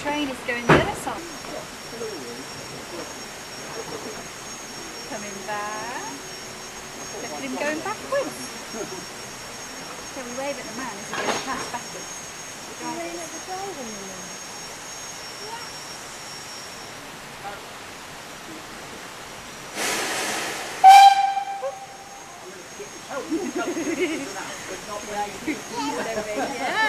train is going the other side. Coming back. Look at him going backwards. So we wave at the man as he goes past backwards. You're at the golden You can